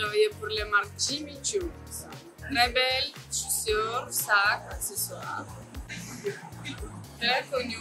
travaillé pour les marques Jimmy Choo. Très belles chaussures, sacs, accessoires. Très connues.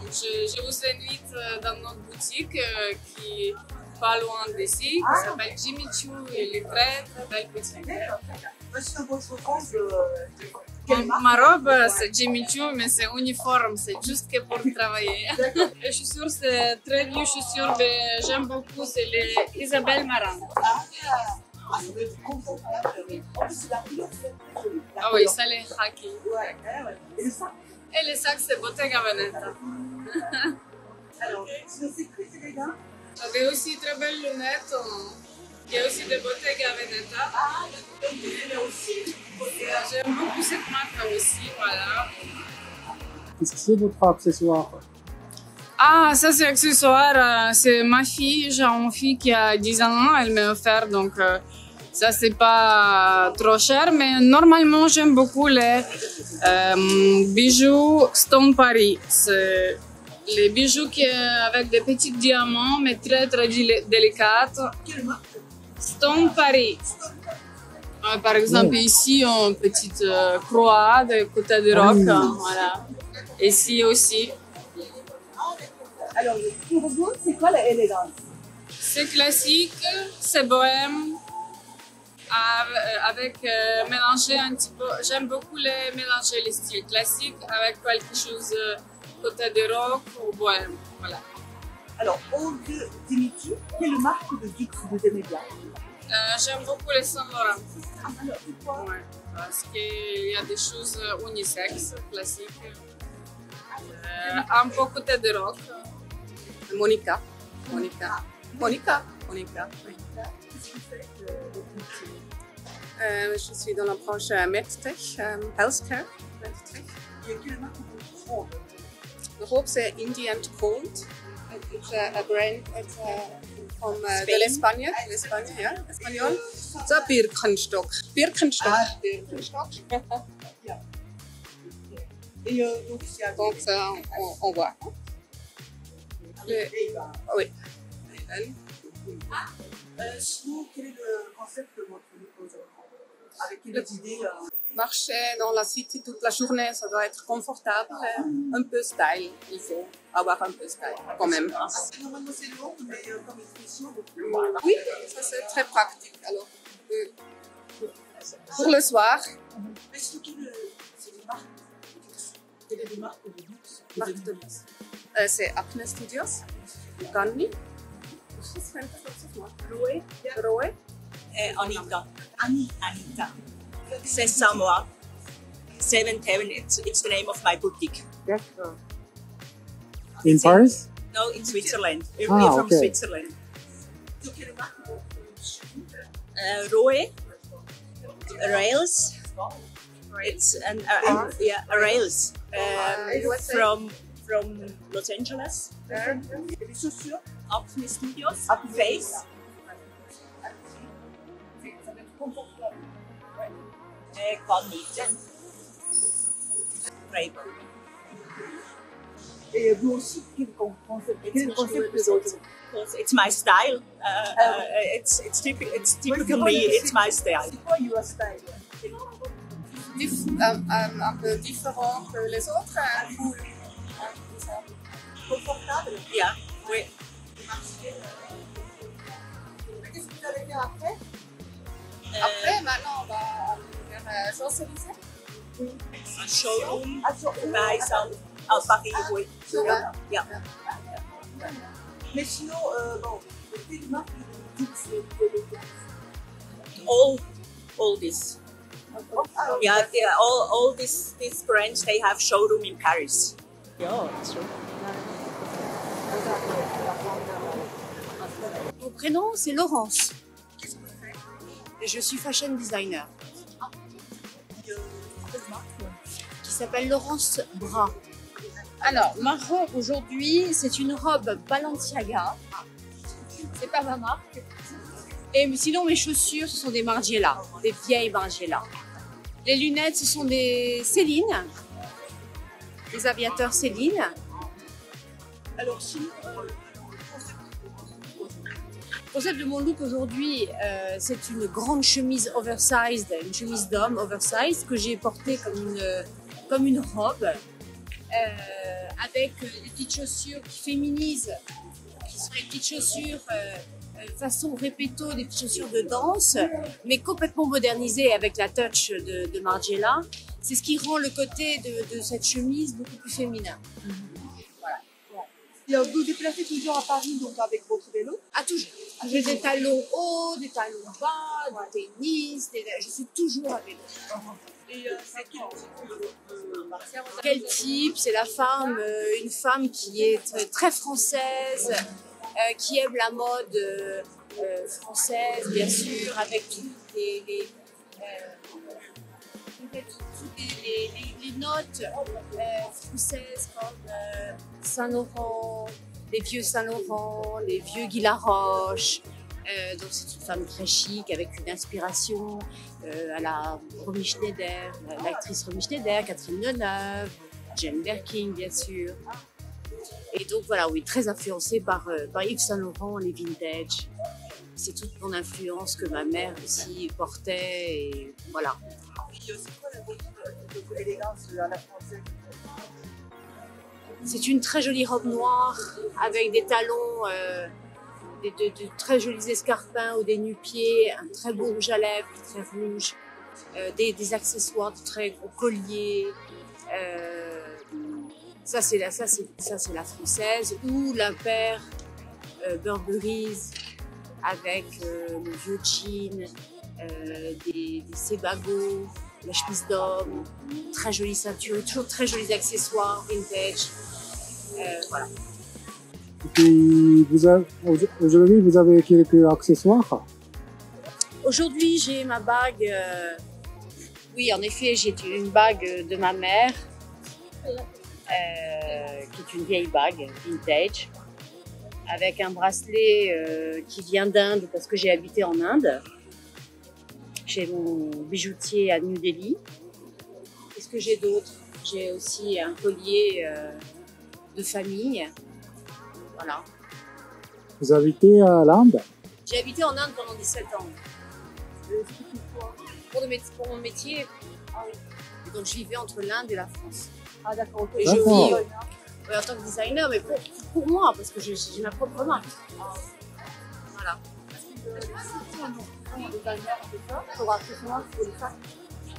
Donc, Je, je vous invite dans notre boutique euh, qui est pas loin d'ici, qui s'appelle Jimmy Choo. Il est très très belle boutique. Monsieur, votre Ma, robe, c'est Jimmy Choo, mais c'est uniforme, c'est juste que pour travailler. Les chaussures, c'est très vieux chaussures j'aime beaucoup, c'est les Isabelle Marant. Ah, Ah oui, ça les ouais. Et les sacs, c'est Bottega Veneta. Alors, sur ces prix, c'est les gars J'avais aussi très belles lunettes. Il y a aussi des Bottega Veneta. Ah, donc vous aimez aussi. Euh, J'aime beaucoup cette marque aussi, voilà. Qu'est-ce que c'est votre accessoire? Ah, ça c'est accessoire. euh, C'est ma fille. J'ai une fille qui a 10 ans. Elle m'a offert. Donc, euh, ça c'est pas trop cher. Mais normalement, j'aime beaucoup les euh, bijoux Stone Paris. C'est les bijoux qui avec des petits diamants, mais très très dili- délicats. Quelle marque Stone Paris. Euh, par exemple, ici, une petite euh, croix de côté de roc. Hein, voilà. Ici aussi. Alors, pour vous, c'est quoi l'élégance C'est classique, c'est bohème, euh, avec euh, mélanger un petit peu. J'aime beaucoup les mélanger les styles classiques avec quelque chose euh, côté de rock ou bohème. Voilà. Alors, Old Dimitri, quelle marque de luxe vous aimez bien? Euh, J'aime beaucoup les Saint Laurent. Ah, Alors, pourquoi Ouais, parce qu'il y a des choses euh, unisexes, classiques. Euh, un peu côté de rock. Monica. Monica. Monica. Monica, oui. Qu'est-ce que vous faites euh, de je suis dans la branche euh, MedTech, euh, Healthcare. MedTech. Trouvez De robe, c'est Indian Gold. It's a, a brand it's, uh, from uh, de Spain. l'Espagne, l'Espagne, ja, espagnol. So, Birkenstock. Birkenstock. Ah. Birkenstock. Et euh, donc, Donc, ça, on, on voit. Le- oui. Euh, sinon, quel est le concept Avec quelles idées euh, Marcher dans la city toute la journée, ça doit être confortable, euh, un peu style. Il faut avoir un peu style, quand même. Normalement, c'est long, mais euh, comme expression, donc, Oui, ça c'est très pratique. Alors, euh, pour le soir, Mais surtout, le- c'est des marques de luxe. Quelle est des marques de luxe que vous Marque aimez de euh, c'est Acne Studios, Ganni, Roé, Roé, Eh, Anita. Annie, Anita. C'est Samoa. Seven Heaven, it's, it's the name of my boutique. D'accord. In Paris No, in Switzerland. We're, Ah, we're from okay. Switzerland. Donc, quelle marque vous suivez Uh, Roe, Rails. It's an uh, uh, yeah, a Rails um, from from Los Angeles. There, Et les chaussures Acne Studios, Acne Face. Le concept de votre Because it's my style. Uh, uh, it's it's typical. It's typical me. It's my style. C'est quoi your style Dif- euh, euh, un peu différent que les autres. hein, cool. Hein, c'est ça. Confortable Yeah. We, vers euh, Champs-Élysées. a showroom Ah. Yeah. Yeah. Mais sinon, euh, bon, quelle marque vous All, all this. Ah, Yeah, yeah. All, all this, these brands they have showroom in Paris. Mon prénom, c'est Laurence. Et je suis fashion designer. S'appelle Laurence Brun. Alors, ma robe aujourd'hui, c'est une robe Balenciaga. C'est pas ma marque. Et sinon, mes chaussures, ce sont des Margiela, des vieilles Margiela. Les lunettes, ce sont des Céline, des aviateurs Céline. Alors, sinon, euh, concept de mon look aujourd'hui, euh, c'est une grande chemise oversized, une chemise d'homme oversized que j'ai portée comme une, comme une robe, euh, avec des petites chaussures qui féminisent, qui sont des petites chaussures euh, euh, façon répéto, des petites chaussures de danse, mais complètement modernisées avec la touch de, de Margiela. C'est ce qui rend le côté de, de cette chemise beaucoup plus féminin. Euh, vous vous déplacez toujours à Paris donc avec votre vélo? Ah, toujours. J'ai des talons hauts, des talons bas, du tennis, des- je suis toujours à vélo. Euh, quel type C'est la femme, euh, une femme qui est très, française, euh, qui aime la mode française, bien sûr, avec toutes les, notes françaises comme Saint-Laurent, les vieux Saint-Laurent, les vieux Guy Laroche. Euh, donc c'est une femme très chic avec une inspiration euh, à la Romy Schneider, l'actrice Romy Schneider, Catherine Deneuve, Jane Birkin bien sûr. Et donc voilà, oui, très influencée par, euh, par Yves Saint Laurent, les vintage. C'est toute mon influence que ma mère aussi portait et voilà. C'est une très jolie robe noire avec des talons, de, très jolis escarpins ou des nu-pieds, un très beau rouge à lèvres, très rouge, euh, des, accessoires, de très gros colliers. euh, ça c'est la, française ou la paire euh, avec euh, le vieux jean, des, des la chemise d'homme, très jolie ceinture, toujours très jolis accessoires vintage. Voilà. Puis, vous avez, aujourd'hui, vous avez quelques accessoires? Aujourd'hui, j'ai ma bague. euh, Oui, en effet, j'ai une bague de ma mère, euh, qui est une vieille bague vintage, avec un bracelet euh, qui vient d'Inde parce que j'ai habité en Inde, chez mon bijoutier à New Delhi. Qu'est-ce que j'ai d'autre? J'ai aussi un collier euh, de famille. Voilà. Vous habitez à l'Inde? J'ai habité en Inde pendant 17 ans. Pour, le mét- pour mon métier. Ah oui. Et donc je vivais entre l'Inde et la France. Ah d'accord, ok. Et je vis euh, en tant que designer, mais pour, pour moi, parce que j'ai ma propre marque. Voilà.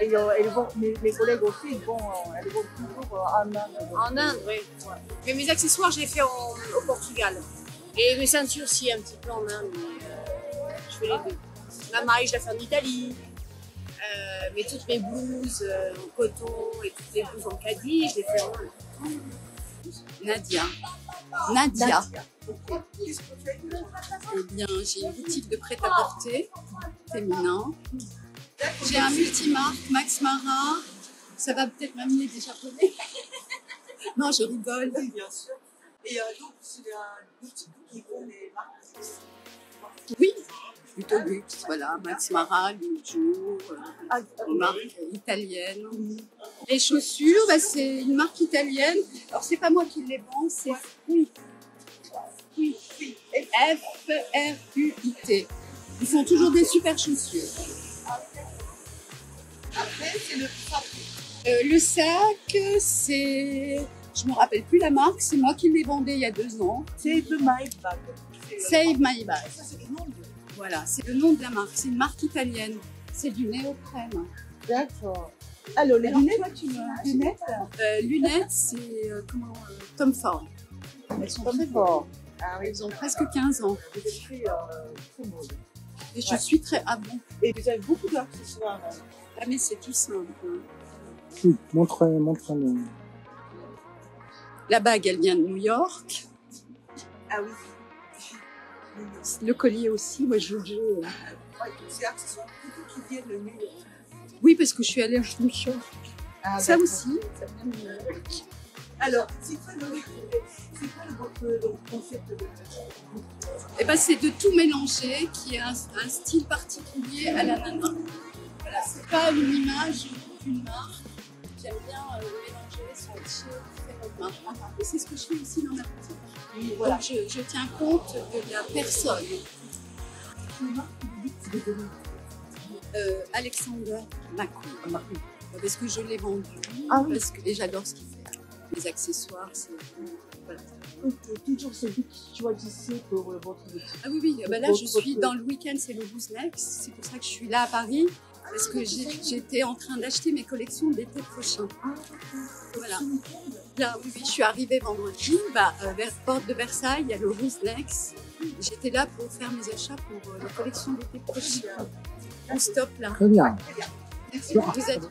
Et euh, elles vont, mes, mes collègues aussi, ils vont, euh, elles vont toujours euh, en Inde. En Inde, oui. Mais mes accessoires, je les fais en- au Portugal. Et mes ceintures aussi, un petit peu en Inde. Mais, euh, je fais les deux. Ma maille, je la fais en Italie. Euh, mais toutes mes blouses euh, en coton et toutes les blouses en caddie, je les fais en Inde. Nadia. Nadia. Qu'est-ce que tu fais Eh bien, j'ai une boutique de prêt-à-porter féminin. J'ai un multimarque, Max Mara. Ça va peut-être m'amener des japonais. non, je rigole. Oui, bien sûr. Et euh, donc, c'est un boutique qui vend les marques. Oui, plutôt luxe, voilà. Max Mara, Lujo, euh, Ah, une marque italienne. Les chaussures, bah, c'est une marque italienne. Alors, c'est pas moi qui les vends, c'est. Oui, oui. F-R-U-I-T. Ils font toujours des super chaussures. Après, c'est le sac. Euh, le sac, c'est. Je me rappelle plus la marque, c'est moi qui l'ai vendé il y a deux ans. C'est de My Bag. Save My Bag. Ça, c'est le nom de. Voilà, c'est le nom de la marque. C'est une marque italienne. C'est du néoprène. D'accord. Alors, les lunettes, tu me lunettes, Euh, lunettes, c'est euh, comment Tom Ford. Elles sont très fort. Ah oui, Elles ont presque 15 ans. c'est très, très. Et je Ouais. suis très ah bon. Et vous avez beaucoup d'accessoires. hein. Ah mais c'est tout simple. Oui, montrez, montrez-nous. La bague, elle vient de New York. Ah oui. Le collier aussi, moi je je- Ouais, c'est accessoires plutôt qui viennent de New York. Oui, parce que je suis allée à New York. Ah, Ça aussi, ça vient de New York. Alors, c'est quoi le, c'est quoi le, votre donc, concept de Eh ben, c'est de tout mélanger, qui a un, un style particulier à la nana. Voilà, c'est pas une image ou une marque. J'aime bien euh, mélanger, swatcher, différentes marques. Et c'est ce que je fais aussi dans ma boutique. Voilà. Donc, je, je tiens compte de la personne. une marque Euh, Alexander marque Parce que je l'ai vendu. Ah oui. Parce que, et j'adore ce qu'il fait. Les accessoires, c'est. Voilà. Donc, toujours celui qui choisissait pour euh, votre. Ah oui, oui. Bah là, je suis dans le week-end, c'est le Boost Next. C'est pour ça que je suis là à Paris. Parce que j'étais en train d'acheter mes collections d'été prochain. Voilà. Là, oui, oui, je suis arrivée vendredi, bah, euh, vers Porte de Versailles, il y a le Rose Next. J'étais là pour faire mes achats pour euh, la collection d'été prochaine. On stop là. Très bien. Merci, vous êtes